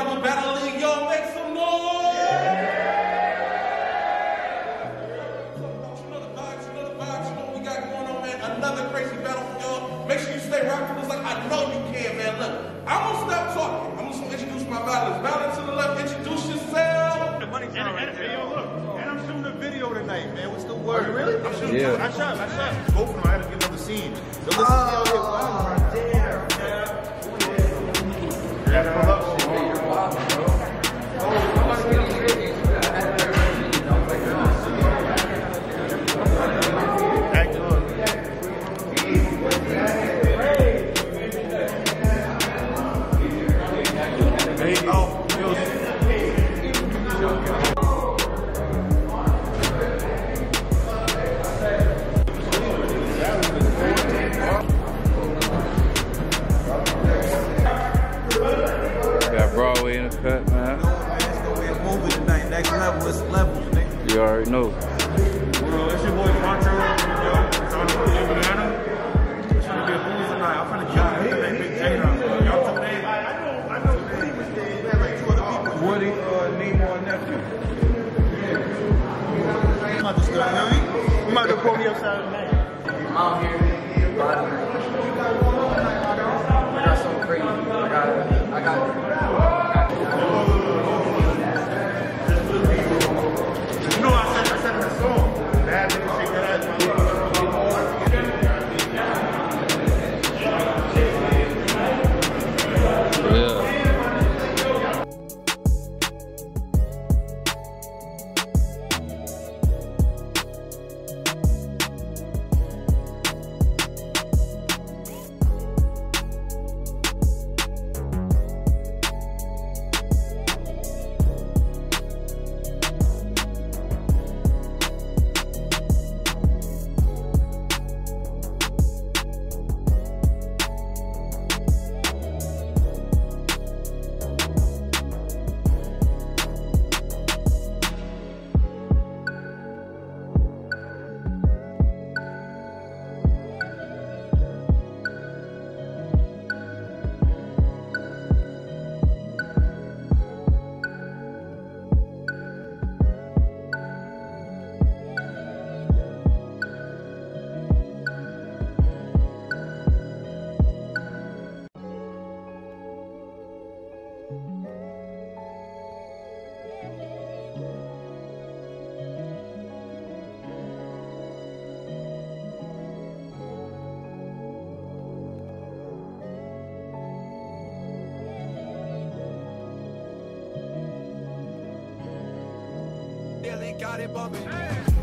Battle Battle League. Y'all make some noise! You know the vibes, you know the vibes, you know what we got going on, man. Another crazy battle for y'all. Make sure you stay rocking with us like I know you can, man. Look, I'm gonna stop talking. I'm just gonna introduce my battlers. Battle to the left, introduce yourself. The money and, and, and, yo, look, and I'm shooting a video tonight, man. What's the word? really? I'm shooting. Yeah. I shot. I shot. Both of them. I had to get another scene. So listen to oh, level is level, nigga. You already know. Well, it's your boy Poncho, yo. It's on the Indiana. It's gonna be a movie tonight. I'm finna jump into that big J round. Y'all tune in. I know, I know. Woody was there. We had like two other people. Woody, uh, Nemo, and nephew. I'm about to start, you know what I mean? I'm about to pull me upside tonight. out here, but They got it bumping.